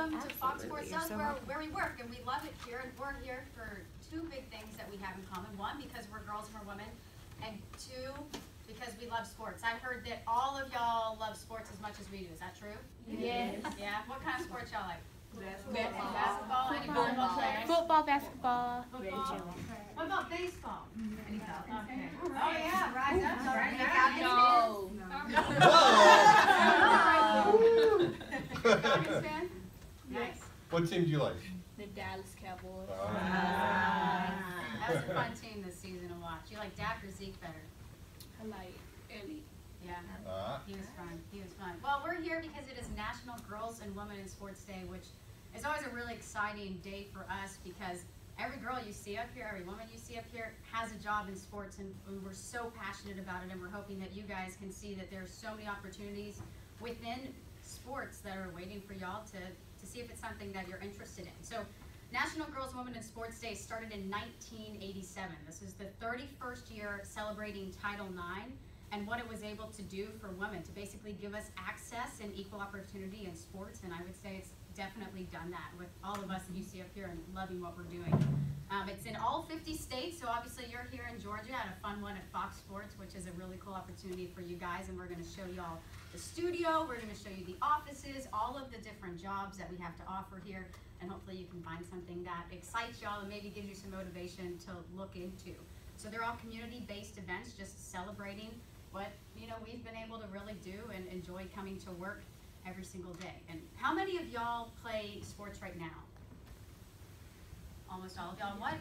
Welcome to Fox Sports You're South, so where, where we work, and we love it here, and we're here for two big things that we have in common. One, because we're girls and we're women, and two, because we love sports. I've heard that all of y'all love sports as much as we do, is that true? Yes. Yeah, what kind of sports y'all like? Basketball. Basketball, any volleyball players? Football, basketball. Football. What about baseball? Any thought? Okay. Oh, yeah, rise up, all right, make out Falcons fan? Nice. What team do you like? The Dallas Cowboys. Ah. That was a fun team this season to watch. You like Dak or Zeke better? I like Ellie. Yeah. Ah. He was fun. He was fun. Well, we're here because it is National Girls and Women in Sports Day, which is always a really exciting day for us because every girl you see up here, every woman you see up here has a job in sports, and, and we're so passionate about it. And we're hoping that you guys can see that there's so many opportunities within sports that are waiting for y'all to to see if it's something that you're interested in. So. National Girls, Women in Sports Day started in 1987. This is the 31st year celebrating Title IX and what it was able to do for women to basically give us access and equal opportunity in sports. And I would say it's definitely done that with all of us that you see up here and loving what we're doing. Um, it's in all 50 states, so obviously you're here Georgia at a fun one at Fox Sports, which is a really cool opportunity for you guys. And we're going to show y'all the studio, we're going to show you the offices, all of the different jobs that we have to offer here. And hopefully you can find something that excites y'all and maybe gives you some motivation to look into. So they're all community-based events, just celebrating what you know we've been able to really do and enjoy coming to work every single day. And how many of y'all play sports right now? Almost all of y'all. What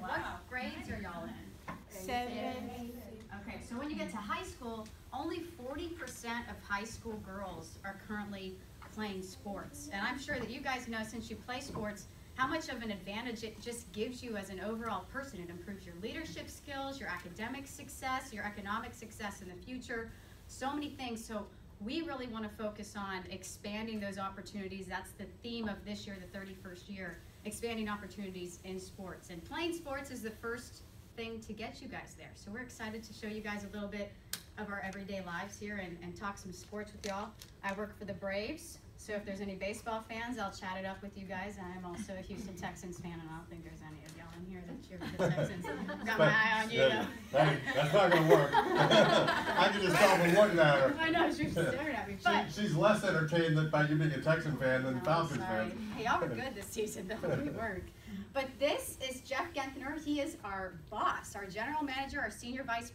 what grades are y'all in? Seven. Okay, so when you get to high school, only forty percent of high school girls are currently playing sports. And I'm sure that you guys know since you play sports, how much of an advantage it just gives you as an overall person. It improves your leadership skills, your academic success, your economic success in the future, so many things. So we really want to focus on expanding those opportunities. That's the theme of this year, the 31st year, expanding opportunities in sports. And playing sports is the first thing to get you guys there. So we're excited to show you guys a little bit of our everyday lives here and, and talk some sports with y'all. I work for the Braves, so if there's any baseball fans, I'll chat it up with you guys. I'm also a Houston Texans fan, and I don't think there's any of y'all in here that cheer for the Texans. Got my eye on you. That- that- That's not gonna work. I can just tell from looking at her. I know, she's staring at me, but. She, she's less entertained by you being a Texan fan than Oh, Falcons fan. Hey, y'all were good this season, though. We weren't. But this is Jeff Genthner. He is our boss, our general manager, our senior vice